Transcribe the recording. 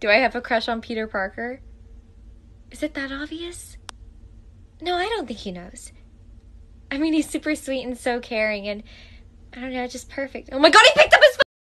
Do I have a crush on Peter Parker? Is it that obvious? No, I don't think he knows. I mean, he's super sweet and so caring, and I don't know, just perfect. Oh my god, he picked up his phone!